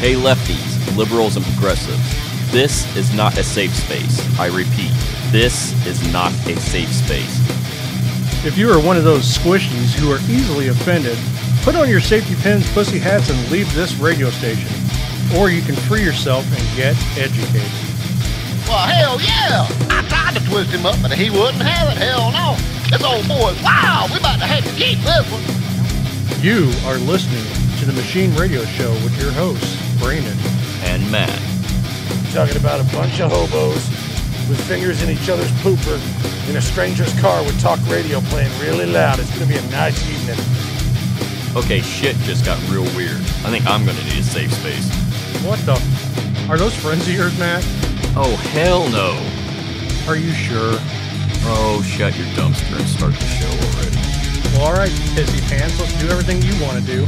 Hey, lefties, liberals, and progressives. This is not a safe space. I repeat, this is not a safe space. If you are one of those squishies who are easily offended, put on your safety pins, pussy hats, and leave this radio station. Or you can free yourself and get educated. Well, hell yeah! I tried to twist him up, but he wouldn't have it. Hell no. This old boy, wow, we about to have to keep this one. You are listening to the Machine Radio Show with your hosts, Brandon. And Matt. Talking about a bunch of hobos with fingers in each other's pooper in a stranger's car with talk radio playing really loud. It's going to be a nice evening. Okay, shit just got real weird. I think I'm gonna need a safe space. What the? Are those friends of yours, Matt? Oh, hell no. Are you sure? Oh, shut your dumpster and start the show already. Well, alright, pissy pants, let's do everything you want to do.